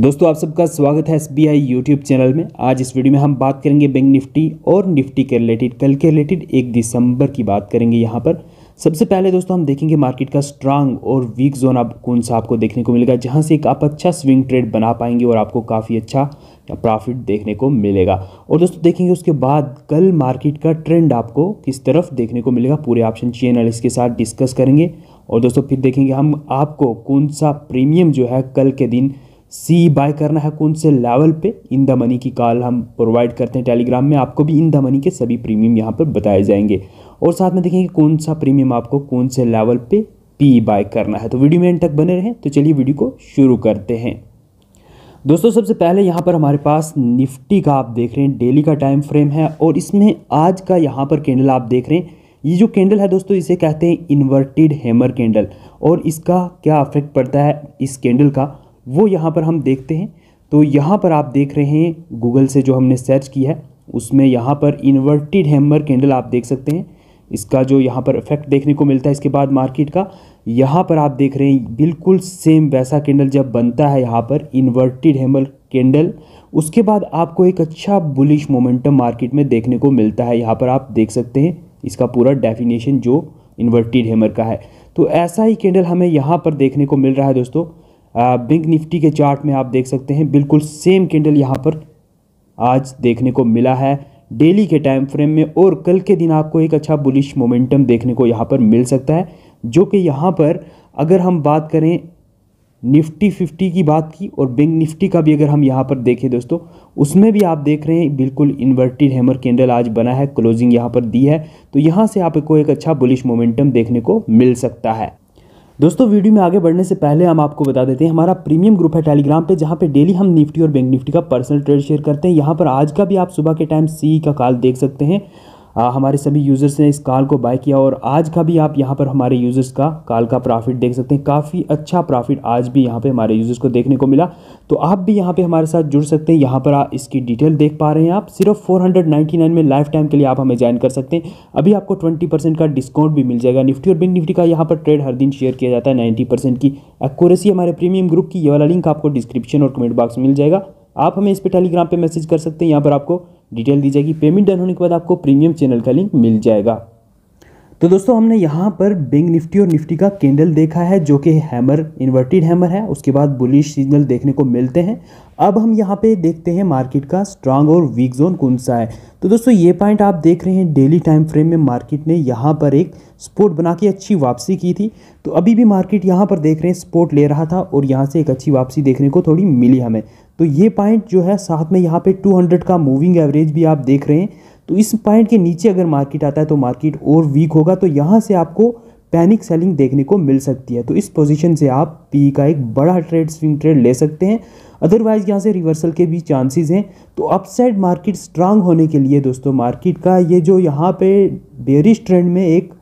दोस्तों, आप सबका स्वागत है S B I YouTube channel में। आज इस वीडियो में हम बात करेंगे बैंक निफ्टी और निफ्टी के रिलेटेड, कल के रिलेटेड एक दिसंबर की बात करेंगे यहाँ पर। सबसे पहले दोस्तों, हम देखेंगे मार्केट का स्ट्रांग और वीक जोन आप, कौन सा आपको देखने को मिलेगा, जहाँ से एक आप अच्छा स्विंग ट्रेड बना पाएँगे और आपको काफ़ी अच्छा प्रॉफिट देखने को मिलेगा। और दोस्तों, देखेंगे उसके बाद कल मार्केट का ट्रेंड आपको किस तरफ़ देखने को मिलेगा, पूरे ऑप्शन चैनल इसके साथ डिस्कस करेंगे। और दोस्तों, फिर देखेंगे हम आपको कौन सा प्रीमियम जो है कल के दिन सी बाय करना है कौन से लेवल पे? इन द मनी की कॉल हम प्रोवाइड करते हैं टेलीग्राम में। आपको भी इन द मनी के सभी प्रीमियम यहाँ पर बताए जाएँगे। और साथ में देखेंगे कौन सा प्रीमियम आपको कौन से लेवल पे पी बाय करना है। तो वीडियो में एंड तक बने रहें। तो चलिए वीडियो को शुरू करते हैं। दोस्तों, सबसे पहले यहाँ पर हमारे पास निफ्टी का आप देख रहे हैं। डेली का टाइम फ्रेम है और इसमें आज का यहाँ पर कैंडल आप देख रहे हैं। ये जो कैंडल है दोस्तों, इसे कहते हैं इन्वर्टेड हैमर कैंडल और इसका क्या अफेक्ट पड़ता है इस कैंडल का? वो यहाँ पर हम देखते हैं। तो यहाँ पर आप देख रहे हैं गूगल से जो हमने सर्च किया है, उसमें यहाँ पर इन्वर्टेड हैमर कैंडल आप देख सकते हैं। इसका जो यहाँ पर इफ़ेक्ट देखने को मिलता है इसके बाद मार्केट का, यहाँ पर आप देख रहे हैं, बिल्कुल सेम वैसा कैंडल जब बनता है यहाँ पर इन्वर्टेड हैमर कैंडल उसके बाद आपको एक अच्छा बुलिश मोमेंटम मार्केट में देखने को मिलता है। यहाँ पर आप देख सकते हैं, इसका पूरा डेफिनेशन जो इन्वर्टेड हैमर का है। तो ऐसा ही कैंडल हमें यहाँ पर देखने को मिल रहा है दोस्तों। बैंक निफ्टी के चार्ट में आप देख सकते हैं, बिल्कुल सेम कैंडल यहाँ पर आज देखने को मिला है। डेली के टाइम फ्रेम में और कल के दिन आपको एक अच्छा बुलिश मोमेंटम देखने को यहाँ पर मिल सकता है, जो कि यहाँ पर अगर हम बात करें निफ्टी फिफ्टी की बात की और बैंक निफ्टी का भी अगर हम यहाँ पर देखें दोस्तों, उसमें भी आप देख रहे हैं बिल्कुल इन्वर्टेड हैमर कैंडल आज बना है क्लोजिंग यहाँ पर दी है। तो यहाँ से आपको एक अच्छा बुलिश मोमेंटम देखने को मिल सकता है। दोस्तों, वीडियो में आगे बढ़ने से पहले हम आपको बता देते हैं, हमारा प्रीमियम ग्रुप है टेलीग्राम पे, जहाँ पे डेली हम निफ्टी और बैंक निफ्टी का पर्सनल ट्रेड शेयर करते हैं। यहाँ पर आज का भी आप सुबह के टाइम सी का काल देख सकते हैं। हमारे सभी यूज़र्स ने इस कॉल को बाय किया और आज का भी आप यहाँ पर हमारे यूज़र्स का कॉल का प्रॉफिट देख सकते हैं। काफ़ी अच्छा प्रॉफिट आज भी यहाँ पे हमारे यूज़र्स को देखने को मिला। तो आप भी यहाँ पे हमारे साथ जुड़ सकते हैं। यहाँ पर आप इसकी डिटेल देख पा रहे हैं आप। सिर्फ़ 499 में लाइफ टाइम के लिए आप हमें ज्वाइन कर सकते हैं। अभी आपको ट्वेंटी का डिस्काउंट भी मिल जाएगा। निफ्टी और बैंक निफ्टी का यहाँ पर ट्रेड हर दिन शेयर किया जाता है। नाइन्टी की एक्यूरेसी हमारे प्रीमियम ग्रुप की, ये वाला लिंक आपको डिस्क्रिप्शन और कमेंट बॉक्स में मिल जाएगा। आप हमें इस पर टेलीग्राम पर मैसेज कर सकते हैं। यहाँ पर आपको डिटेल दी जाएगी। पेमेंट डन होने के बाद आपको प्रीमियम चैनल का लिंक मिल जाएगा। तो दोस्तों, हमने यहाँ पर बैंक निफ्टी और निफ्टी का कैंडल देखा है, जो कि हैमर इन्वर्टेड हैमर है। उसके बाद बुलिश सिग्नल देखने को मिलते हैं। अब हम यहाँ पे देखते हैं मार्केट का स्ट्रांग और वीक जोन कौन सा है। तो दोस्तों, ये पॉइंट आप देख रहे हैं डेली टाइम फ्रेम में मार्केट ने यहाँ पर एक स्पोर्ट बना के अच्छी वापसी की थी। तो अभी भी मार्केट यहाँ पर देख रहे हैं स्पोर्ट ले रहा था और यहाँ से एक अच्छी वापसी देखने को थोड़ी मिली हमें। तो ये पॉइंट जो है, साथ में यहाँ पे 200 का मूविंग एवरेज भी आप देख रहे हैं। तो इस पॉइंट के नीचे अगर मार्केट आता है तो मार्केट और वीक होगा तो यहाँ से आपको पैनिक सेलिंग देखने को मिल सकती है। तो इस पोजीशन से आप पी का एक बड़ा ट्रेड स्विंग ट्रेड ले सकते हैं। अदरवाइज़ यहाँ से रिवर्सल के भी चांसेस हैं। तो अपसाइड मार्केट स्ट्रांग होने के लिए दोस्तों मार्केट का ये जो यहाँ पे बेरिश ट्रेंड में एक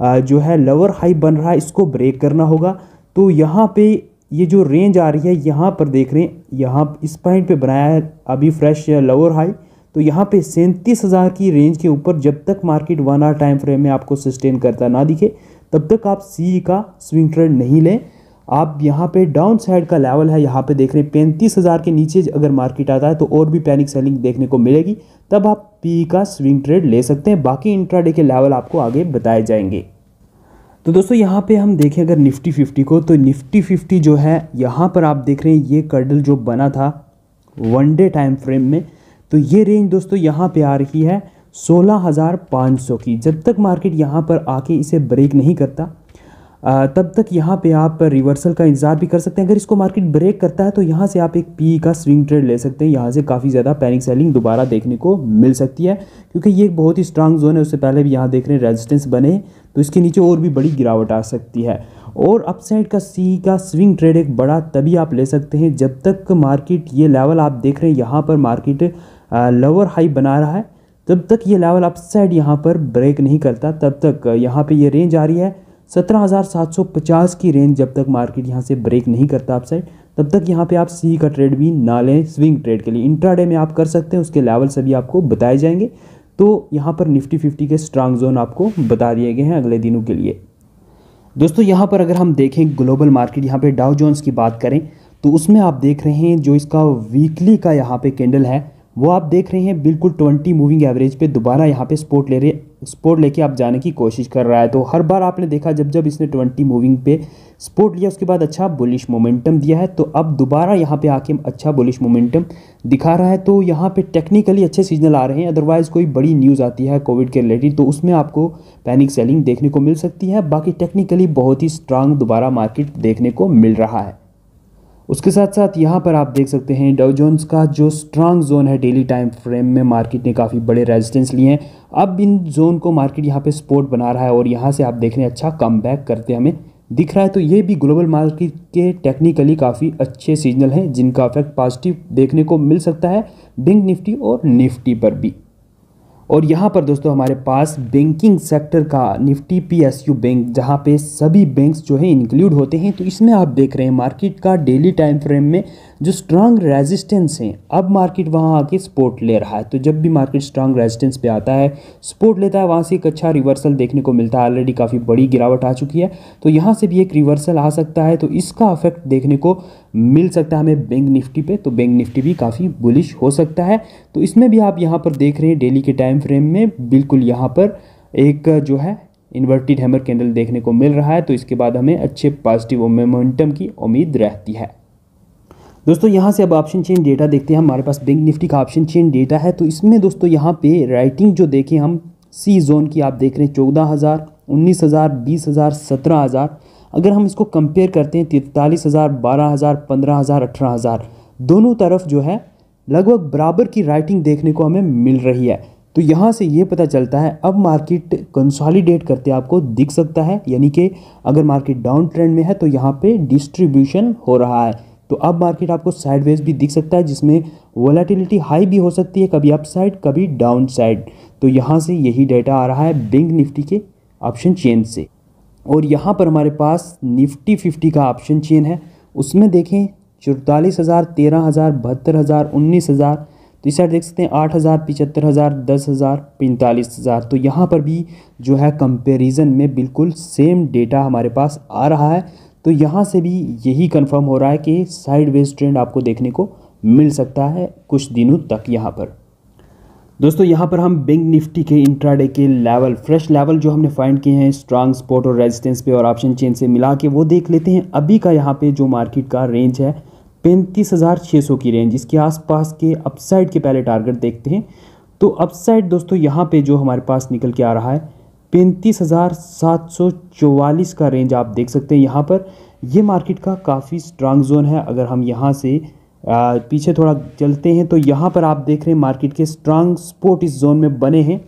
जो है लोअर हाई बन रहा है, इसको ब्रेक करना होगा। तो यहाँ पे ये जो रेंज आ रही है, यहाँ पर देख रहे हैं, यहाँ इस पॉइंट पे बनाया है, अभी फ्रेश लोअर हाई तो यहाँ पे सैंतीस हज़ार की रेंज के ऊपर जब तक market one hour time frame में आपको सस्टेन करता ना दिखे, तब तक आप सी का स्विंग ट्रेंड नहीं लें। आप यहाँ पे डाउन साइड का लेवल है, यहाँ पे देख रहे हैं पैंतीस हज़ार के नीचे अगर मार्केट आता है तो और भी पैनिक सेलिंग देखने को मिलेगी, तब आप पी का स्विंग ट्रेड ले सकते हैं। बाकी इंट्राडे के लेवल आपको आगे बताए जाएँगे। तो दोस्तों, यहाँ पे हम देखें अगर निफ्टी फिफ्टी को तो निफ्टी फिफ्टी जो है, यहाँ पर आप देख रहे हैं ये कर्डल जो बना था वन डे टाइम फ्रेम में तो ये रेंज दोस्तों यहाँ पे आ रही है सोलह हज़ार पाँच सौ की। जब तक मार्केट यहाँ पर आके इसे ब्रेक नहीं करता तब तक यहाँ पे आप रिवर्सल का इंतज़ार भी कर सकते हैं। अगर इसको मार्केट ब्रेक करता है तो यहाँ से आप एक पी का स्विंग ट्रेड ले सकते हैं। यहाँ से काफ़ी ज़्यादा पैनिक सेलिंग दोबारा देखने को मिल सकती है, क्योंकि ये एक बहुत ही स्ट्रांग जोन है। उससे पहले भी यहाँ देख रहे हैं रेजिस्टेंस बने तो इसके नीचे और भी बड़ी गिरावट आ सकती है। और अपसाइड का सी का स्विंग ट्रेड एक बड़ा तभी आप ले सकते हैं जब तक मार्केट ये लेवल आप देख रहे हैं। यहाँ पर मार्केट लोअर हाई बना रहा है। तब तक ये लेवल अपसाइड यहाँ पर ब्रेक नहीं करता, तब तक यहाँ पे ये रेंज आ रही है। सत्रह हज़ार सात सौ पचास की रेंज जब तक मार्केट यहाँ से ब्रेक नहीं करता अपसाइड तब तक यहाँ पे आप सी का ट्रेड भी ना लें स्विंग ट्रेड के लिए। इंट्राडे में आप कर सकते हैं, उसके लेवल सभी आपको बताए जाएँगे। तो यहाँ पर निफ्टी फिफ्टी के स्ट्रांग जोन आपको बता दिए गए हैं अगले दिनों के लिए। दोस्तों, यहाँ पर अगर हम देखें ग्लोबल मार्केट यहाँ पे डाउ जोन्स की बात करें तो उसमें आप देख रहे हैं जो इसका वीकली का यहाँ पे कैंडल है वो आप देख रहे हैं, बिल्कुल ट्वेंटी मूविंग एवरेज पे दोबारा यहाँ पे स्पोर्ट ले रहे, स्पोर्ट लेके आप जाने की कोशिश कर रहा है। तो हर बार आपने देखा, जब जब इसने ट्वेंटी मूविंग पे स्पोर्ट लिया, उसके बाद अच्छा बुलिश मोमेंटम दिया है। तो अब दोबारा यहाँ पे आके अच्छा बुलिश मोमेंटम दिखा रहा है। तो यहाँ पे टेक्निकली अच्छे सीजनल आ रहे हैं। अदरवाइज़ कोई बड़ी न्यूज़ आती है कोविड के रिलेटेड तो उसमें आपको पैनिक सेलिंग देखने को मिल सकती है। बाकी टेक्निकली बहुत ही स्ट्रांग दोबारा मार्केट देखने को मिल रहा है। उसके साथ साथ यहाँ पर आप देख सकते हैं डाउ जोन्स का जो स्ट्रांग जोन है डेली टाइम फ्रेम में मार्केट ने काफ़ी बड़े रेजिस्टेंस लिए हैं। अब इन जोन को मार्केट यहाँ पे सपोर्ट बना रहा है और यहाँ से आप देख रहे हैं अच्छा कम करते हमें। दिख रहा है तो ये भी ग्लोबल मार्केट के टेक्निकली काफ़ी अच्छे सीजनल हैं जिनका इफ़ेक्ट पॉजिटिव देखने को मिल सकता है। बैंक निफ्टी और निफ्टी पर भी। और यहाँ पर दोस्तों हमारे पास बैंकिंग सेक्टर का निफ्टी पीएसयू बैंक जहाँ पे सभी बैंक्स जो है इंक्लूड होते हैं। तो इसमें आप देख रहे हैं मार्केट का डेली टाइम फ्रेम में जो स्ट्रांग रेजिस्टेंस है, अब मार्केट वहाँ आके सपोर्ट ले रहा है। तो जब भी मार्केट स्ट्रांग रेजिस्टेंस पे आता है सपोर्ट लेता है, वहाँ से एक अच्छा रिवर्सल देखने को मिलता है। ऑलरेडी काफ़ी बड़ी गिरावट आ चुकी है। तो यहाँ से भी एक रिवर्सल आ सकता है। तो इसका अफेक्ट देखने को मिल सकता है हमें बैंक निफ्टी पे। तो बैंक निफ्टी भी काफ़ी बुलिश हो सकता है। तो इसमें भी आप यहाँ पर देख रहे हैं डेली के टाइम फ्रेम में। बिल्कुल यहाँ पर एक जो है इन्वर्टेड हैमर कैंडल देखने को मिल रहा है। तो इसके बाद हमें अच्छे पॉजिटिव मोमेंटम की उम्मीद रहती है। दोस्तों, यहाँ से अब ऑप्शन चेन डेटा देखते हैं। हमारे पास बैंक निफ्टी का ऑप्शन चेन डेटा है। तो इसमें दोस्तों, यहाँ पे राइटिंग जो देखें हम सी जोन की आप देख रहे हैं, चौदह हज़ार, उन्नीस हज़ार, बीस हज़ार, सत्रह हज़ार। अगर हम इसको कंपेयर करते हैं, तैंतालीस हज़ार, बारह हज़ार, पंद्रह हज़ार, अठारह हज़ार। दोनों तरफ़ जो है, लगभग बराबर की राइटिंग देखने को हमें मिल रही है। तो यहाँ से ये पता चलता है, अब मार्केट कंसोलिडेट करते आपको दिख सकता है। यानी कि अगर मार्केट डाउन ट्रेंड में है तो यहाँ पे डिस्ट्रीब्यूशन हो रहा है। तो अब मार्केट आपको साइडवेज भी दिख सकता है, जिसमें वोलेटिलिटी हाई भी हो सकती है, कभी अप साइड कभी डाउन साइड तो यहाँ से यही डेटा आ रहा है बैंक निफ्टी के ऑप्शन चेन से। और यहाँ पर हमारे पास निफ्टी फिफ्टी का ऑप्शन चेन है। उसमें देखें, चौतालीस हज़ार, तेरह हज़ार, बहत्तर हज़ार, उन्नीस हज़ार। तो इस साइड देख सकते हैं, आठ हज़ार, पिचहत्तर हज़ार, दस हज़ार, पैंतालीस हज़ार। तो यहाँ पर भी जो है कंपैरिजन में बिल्कुल सेम डेटा हमारे पास आ रहा है। तो यहाँ से भी यही कंफर्म हो रहा है कि साइड वेज ट्रेंड आपको देखने को मिल सकता है कुछ दिनों तक यहाँ पर। दोस्तों, यहाँ पर हम बैंक निफ्टी के इंट्राडे के लेवल फ्रेश लेवल जो हमने फाइंड किए हैं स्ट्रांग स्पॉट और रेजिस्टेंस पे और ऑप्शन चेन से मिला के वो देख लेते हैं। अभी का यहाँ पे जो मार्केट का रेंज है, पैंतीस हज़ार छः सौ की रेंज इसके आसपास के अपसाइड के पहले टारगेट देखते हैं। तो अपसाइड दोस्तों, यहाँ पे जो हमारे पास निकल के आ रहा है पैंतीस हज़ार सात सौ चौवालीस का रेंज आप देख सकते हैं। यहाँ पर ये मार्केट का काफ़ी स्ट्रांग जोन है। अगर हम यहाँ से पीछे थोड़ा चलते हैं तो यहाँ पर आप देख रहे हैं मार्केट के स्ट्रांग स्पोर्ट इस जोन में बने हैं।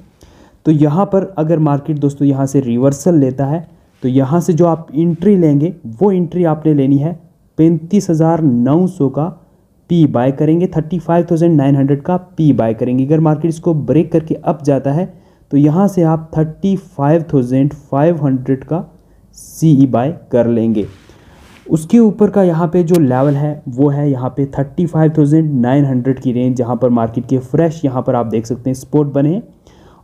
तो यहाँ पर अगर मार्केट दोस्तों यहाँ से रिवर्सल लेता है तो यहाँ से जो आप इंट्री लेंगे, वो इंट्री आपने लेनी है पैंतीस हज़ार नौ सौ का पी बाय करेंगे। Thirty five thousand nine hundred का पी बाय करेंगे। अगर मार्केट इसको ब्रेक करके अप जाता है तो यहाँ से आप thirty five thousand five hundred का सी ई बाय कर लेंगे। उसके ऊपर का यहाँ पे जो लेवल है, वो है यहाँ पे thirty five thousand nine hundred की रेंज जहाँ पर मार्केट के फ्रेश यहाँ पर आप देख सकते हैं स्पोर्ट बने हैं।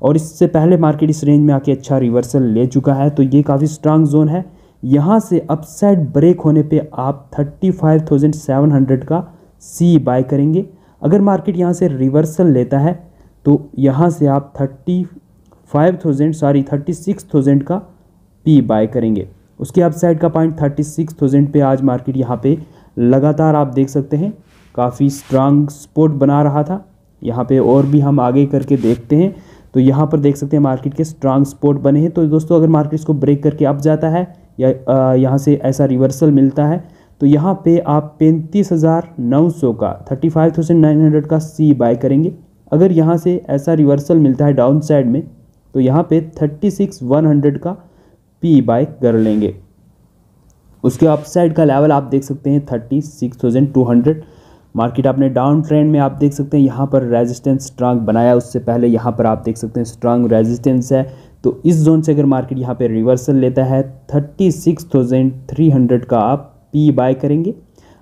और इससे पहले मार्केट इस रेंज में आके अच्छा रिवर्सल ले चुका है तो ये काफ़ी स्ट्रांग जोन है। यहाँ से अपसाइड ब्रेक होने पे आप thirty five thousand seven hundred का सी बाय करेंगे। अगर मार्केट यहाँ से रिवर्सल लेता है तो यहाँ से आप thirty five thousand, sorry, thirty six thousand का पी बाय करेंगे। उसके अपसाइड का पॉइंट थर्टी सिक्स थाउज़ेंड पे आज मार्केट यहाँ पे लगातार आप देख सकते हैं, काफ़ी स्ट्रांग सपोर्ट बना रहा था। यहाँ पे और भी हम आगे करके देखते हैं तो यहाँ पर देख सकते हैं मार्केट के स्ट्रांग सपोर्ट बने हैं। तो दोस्तों, अगर मार्केट इसको ब्रेक करके अप जाता है, या यहाँ से ऐसा रिवर्सल मिलता है तो यहाँ पे आप पैंतीस हज़ार नौ सौ का, thirty five thousand nine hundred का सी बाय करेंगे। अगर यहाँ से ऐसा रिवर्सल मिलता है डाउन साइड में तो यहाँ पे थर्टी सिक्स वन हंड्रेड का पी बाय कर लेंगे। उसके अपसाइड का लेवल आप देख सकते हैं, thirty six thousand two hundred. Market आपने डाउन ट्रेंड में आप देख सकते हैं, यहाँ पर रेजिस्टेंस स्ट्रांग बनाया, उससे पहले यहाँ पर आप देख सकते हैं स्ट्रांग रेजिस्टेंस है। तो इस जोन से अगर मार्केट यहाँ पे रिवर्सल लेता है, thirty six thousand three hundred का आप पी बाय करेंगे।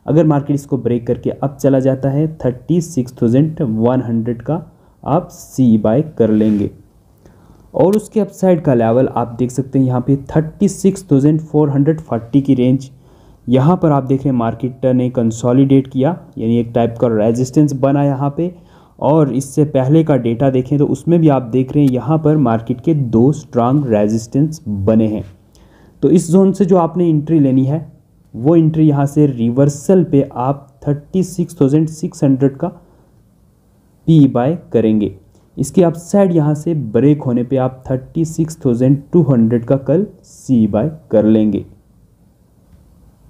अगर मार्केट इसको ब्रेक करके अब चला जाता है, thirty six thousand one hundred का आप सी बाय कर लेंगे। और उसके अपसाइड का लेवल आप देख सकते हैं, यहाँ पे thirty six thousand four hundred forty की रेंज यहाँ पर आप देख रहे हैं मार्केट ने कंसोलिडेट किया, यानी एक टाइप का रेजिस्टेंस बना यहाँ पे। और इससे पहले का डेटा देखें तो उसमें भी आप देख रहे हैं, यहाँ पर मार्केट के दो स्ट्रांग रेजिस्टेंस बने हैं। तो इस जोन से जो आपने इंट्री लेनी है, वो एंट्री यहाँ से रिवर्सल पे आप thirty six thousand six hundred का पी बाय करेंगे। इसके अप साइड यहाँ से ब्रेक होने पे आप thirty six thousand two hundred का कल सी बाय कर लेंगे।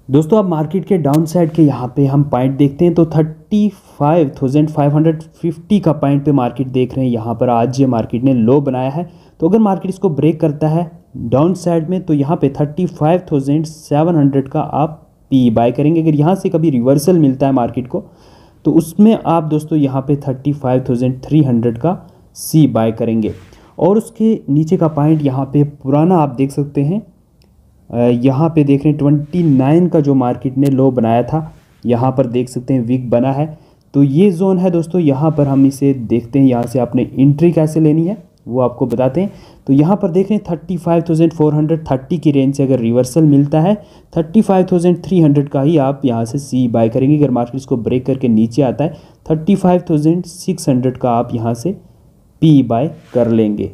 दोस्तों, अब मार्केट के डाउन साइड के यहाँ पे हम पॉइंट देखते हैं तो thirty five thousand five hundred fifty का पॉइंट पे मार्केट देख रहे हैं। यहाँ पर आज ये मार्केट ने लो बनाया है। तो अगर मार्केट इसको ब्रेक करता है डाउन साइड में तो यहाँ पे thirty five thousand seven hundred का आप पी बाय करेंगे। अगर यहाँ से कभी रिवर्सल मिलता है मार्केट को तो उसमें आप दोस्तों यहाँ पे thirty five thousand three hundred का सी बाय करेंगे। और उसके नीचे का पॉइंट यहाँ पे पुराना आप देख सकते हैं। यहाँ पे देख रहे हैं ट्वेंटी नाइन का जो मार्केट ने लो बनाया था, यहाँ पर देख सकते हैं वीक बना है। तो ये जोन है दोस्तों, यहाँ पर हम इसे देखते हैं, यहाँ से आपने एंट्री कैसे लेनी है, वो आपको बताते हैं। तो यहाँ पर देख रहे हैं thirty five thousand four hundred thirty की रेंज से अगर रिवर्सल मिलता है, thirty five thousand three hundred का ही आप यहाँ से सी बाय करेंगे। अगर मार्केट इसको ब्रेक करके नीचे आता है, thirty five thousand six hundred का आप यहाँ से पी बाय कर लेंगे।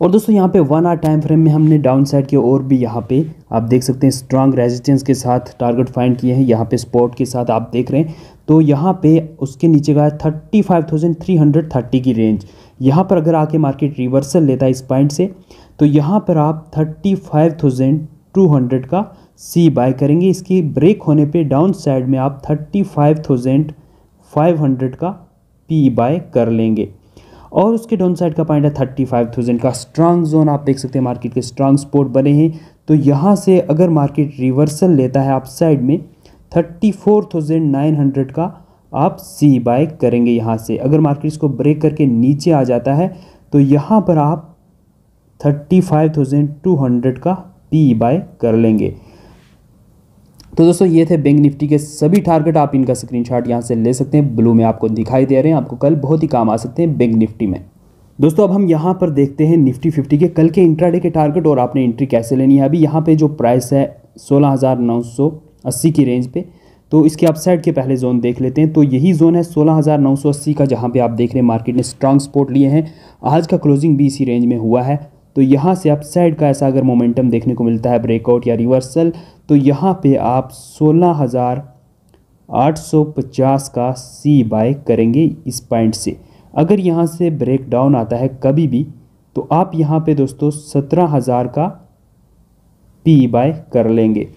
और दोस्तों, यहाँ पे वन आर टाइम फ्रेम में हमने डाउन साइड के और भी यहाँ पे आप देख सकते हैं स्ट्रांग रेजिस्टेंस के साथ टारगेट फाइंड किए हैं। यहाँ पे स्पॉट के साथ आप देख रहे हैं। तो यहाँ पे उसके नीचे का है thirty five thousand three hundred thirty की रेंज यहाँ पर अगर आके मार्केट रिवर्सल लेता है इस पॉइंट से तो यहाँ पर आप thirty five thousand two hundred का सी बाय करेंगे। इसकी ब्रेक होने पे डाउन साइड में आप thirty five thousand five hundred का पी बाय कर लेंगे। और उसके डाउन साइड का पॉइंट है थर्टी फाइव थाउज़ेंड का स्ट्रांग जोन आप देख सकते हैं मार्केट के स्ट्रांग स्पोर्ट बने हैं। तो यहाँ से अगर मार्केट रिवर्सल लेता है आप साइड में thirty four thousand nine hundred का आप सी बाय करेंगे यहाँ से। अगर मार्केट इसको ब्रेक करके नीचे आ जाता है तो यहाँ पर आप thirty five thousand two hundred का पी बाय कर लेंगे। तो दोस्तों, ये थे बैंक निफ्टी के सभी टारगेट आप इनका स्क्रीनशॉट यहाँ से ले सकते हैं। ब्लू में आपको दिखाई दे रहे हैं। आपको कल बहुत ही काम आ सकते हैं बैंक निफ्टी में। दोस्तों, अब हम यहाँ पर देखते हैं निफ्टी फिफ्टी के कल के इंट्राडे के टारगेट और आपने एंट्री कैसे लेनी है। अभी यहाँ पे जो प्राइस है सोलह हज़ार नौ सौ अस्सी की रेंज पे तो इसके अपसाइड के पहले जोन देख लेते हैं। तो यही जोन है सोलह हज़ार नौ सौ अस्सी का, जहाँ पे आप देख रहे हैं मार्केट ने स्ट्रांग सपोर्ट लिए हैं। आज का क्लोजिंग भी इसी रेंज में हुआ है। तो यहाँ से अपसाइड का ऐसा अगर मोमेंटम देखने को मिलता है ब्रेकआउट या रिवर्सल तो यहाँ पे आप सोलह हज़ार आठ सौ पचास का सी बाय करेंगे इस पॉइंट से। अगर यहाँ से ब्रेक डाउन आता है कभी भी तो आप यहाँ पे दोस्तों सत्रह हज़ार का पी बाय कर लेंगे।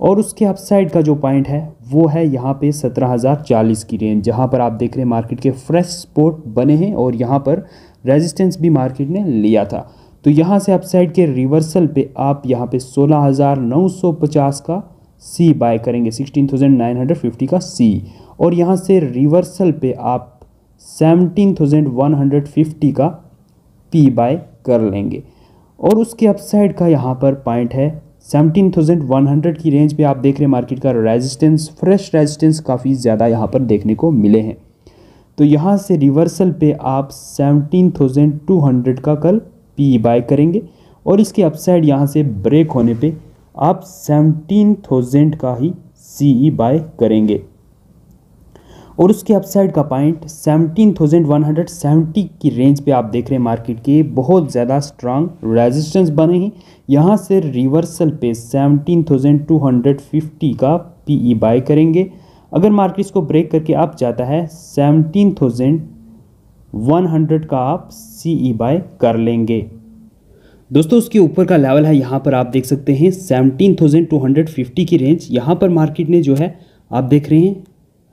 और उसके अपसाइड का जो पॉइंट है, वो है यहाँ पे सत्रह हज़ार चालीस की रेंज जहाँ पर आप देख रहे हैं मार्केट के फ्रेश स्पोर्ट बने हैं और यहाँ पर रेजिस्टेंस भी मार्केट ने लिया था। तो यहाँ से अपसाइड के रिवर्सल पे आप यहाँ पे सोलह हज़ार नौ सौ पचास का सी बाय करेंगे sixteen thousand nine hundred fifty का सी और यहाँ से रिवर्सल पे आप seventeen thousand one hundred fifty का पी बाय कर लेंगे। और उसके अपसाइड का यहाँ पर पॉइंट है सेवनटीन थाउज़ेंड वन हंड्रेड की रेंज पे आप देख रहे हैं मार्केट का रेजिस्टेंस फ्रेश रेजिस्टेंस काफ़ी ज़्यादा यहाँ पर देखने को मिले हैं। तो यहाँ से रिवर्सल पे आप सेवनटीन थाउज़ेंड टू हंड्रेड का कल पी बाय करेंगे और इसके अपसाइड यहाँ से ब्रेक होने पे आप सेवनटीन थाउज़ेंड का ही सी ई बाय करेंगे। और उसके अपसाइड का point seventeen thousand one hundred seventy की रेंज पे आप देख रहे हैं मार्केट के बहुत ज़्यादा स्ट्रांग रेजिस्टेंस बने हैं। यहाँ से रिवर्सल पे seventeen thousand two hundred fifty का पी ई बाय करेंगे। अगर मार्केट इसको ब्रेक करके आप जाता है सेवनटीन थाउज़ेंड वन हंड्रेड का आप सी ई बाय कर लेंगे। दोस्तों, उसके ऊपर का लेवल है, यहाँ पर आप देख सकते हैं seventeen thousand two hundred fifty की रेंज यहाँ पर मार्केट ने जो है, आप देख रहे हैं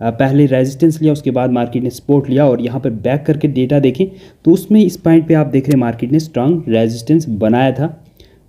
पहले रेजिस्टेंस लिया, उसके बाद मार्केट ने सपोर्ट लिया और यहाँ पर बैक करके डेटा देखें तो उसमें इस पॉइंट पे आप देख रहे हैं मार्केट ने स्ट्रांग रेजिस्टेंस बनाया था।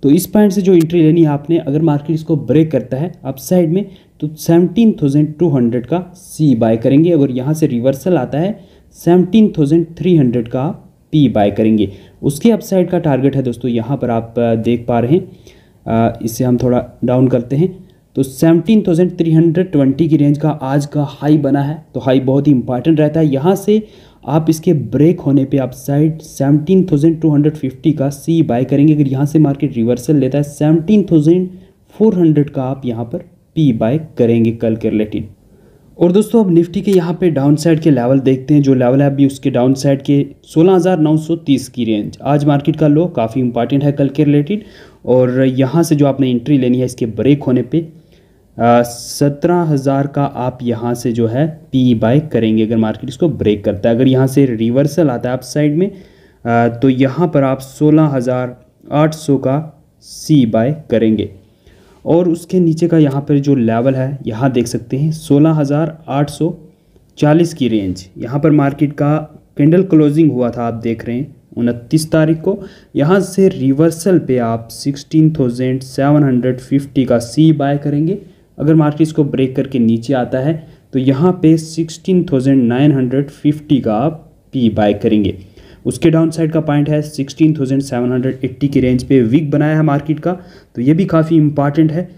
तो इस पॉइंट से जो एंट्री लेनी है आपने, अगर मार्केट इसको ब्रेक करता है अप साइड में तो सेवनटीन थाउज़ेंड टू हंड्रेड का सी बाय करेंगे। अगर यहाँ से रिवर्सल आता है सेवनटीन थाउज़ेंड थ्री हंड्रेड का पी बाय करेंगे। उसके अपसाइड का टारगेट है दोस्तों, यहाँ पर आप देख पा रहे हैं। इसे हम थोड़ा डाउन करते हैं। तो seventeen thousand three hundred twenty की रेंज का आज का हाई बना है तो हाई बहुत ही इंपॉर्टेंट रहता है। यहाँ से आप इसके ब्रेक होने पे आप side seventeen thousand two hundred fifty का सी बाय करेंगे। अगर यहाँ से मार्केट रिवर्सल लेता है, सेवनटीन थाउज़ेंड फोर हंड्रेड का आप यहाँ पर पी बाय करेंगे कल के रिलेटेड और दोस्तों अब निफ्टी के यहाँ पे डाउन साइड के लेवल देखते हैं। जो लेवल है अभी उसके डाउन साइड के 16,930 की रेंज आज मार्केट का लो काफ़ी इंपॉर्टेंट है कल के रिलेटेड और यहाँ से जो आपने एंट्री लेनी है इसके ब्रेक होने पे सत्रह हज़ार का आप यहाँ से जो है पी बाय करेंगे अगर मार्केट इसको ब्रेक करता है। अगर यहाँ से रिवर्सल आता है आप साइड में आ, तो यहाँ पर आप सोलह हज़ार आठ सौ का सी बाय करेंगे। और उसके नीचे का यहाँ पर जो लेवल है, यहाँ देख सकते हैं, सोलह हज़ार आठ सौ चालीस की रेंज यहाँ पर मार्केट का कैंडल क्लोजिंग हुआ था, आप देख रहे हैं, उनतीस तारीख को। यहाँ से रिवर्सल पे आप sixteen thousand seven hundred fifty का सी बाय करेंगे। अगर मार्केट इसको ब्रेक करके नीचे आता है तो यहाँ पे sixteen thousand nine hundred fifty का आप पी बाय करेंगे। उसके डाउन साइड का पॉइंट है sixteen thousand seven hundred eighty की रेंज पे वीक बनाया है मार्केट का तो ये भी काफ़ी इंपॉर्टेंट है।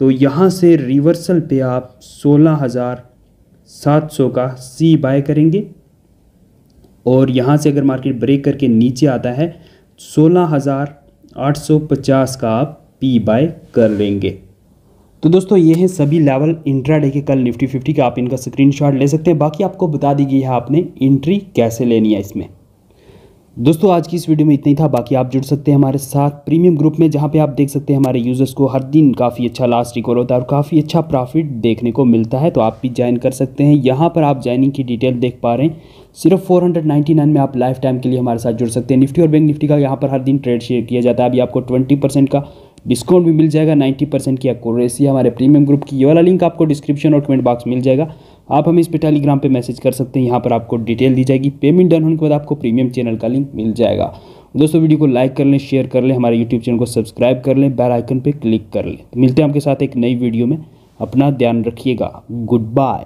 तो यहाँ से रिवर्सल पे आप सोलह हज़ार सात सौ का सी बाय करेंगे। और यहाँ से अगर मार्केट ब्रेक करके नीचे आता है, सोलह हज़ार आठ सौ पचास का आप पी बाय कर लेंगे। तो दोस्तों, ये हैं सभी लेवल इंट्राडे के कल निफ्टी फिफ्टी के आप इनका स्क्रीनशॉट ले सकते हैं। बाकी आपको बता दी गई है आपने एंट्री कैसे लेनी है इसमें। दोस्तों, आज की इस वीडियो में इतना ही था। बाकी आप जुड़ सकते हैं हमारे साथ प्रीमियम ग्रुप में, जहाँ पे आप देख सकते हैं हमारे यूज़र्स को हर दिन काफ़ी अच्छा लास्ट रिकॉर्ड होता है और काफ़ी अच्छा प्रॉफिट देखने को मिलता है। तो आप भी ज्वाइन कर सकते हैं। यहाँ पर आप ज्वाइनिंग की डिटेल देख पा रहे हैं। सिर्फ़ फोर में आप लाइफ टाइम के लिए हमारे साथ जुड़ सकते हैं। निफ्टी और बैंक निफ्टी का यहाँ पर हर दिन ट्रेड शेयर किया जाता है। अभी आपको ट्वेंटी का डिस्काउंट भी मिल जाएगा 90 परसेंट की एक्यूरेसी हमारे प्रीमियम ग्रुप की। ये वाला लिंक आपको डिस्क्रिप्शन और कमेंट बॉक्स मिल जाएगा। आप हमें इस पर टेलीग्राम पे मैसेज कर सकते हैं, यहाँ पर आपको डिटेल दी जाएगी। पेमेंट डन होने के बाद आपको प्रीमियम चैनल का लिंक मिल जाएगा। दोस्तों वीडियो को लाइक कर लें शेयर कर लें, हमारे यूट्यूब चैनल को सब्सक्राइब कर लें बेल आइकन पर क्लिक कर लें। मिलते हैं आपके साथ एक नई वीडियो में। अपना ध्यान रखिएगा। Good bye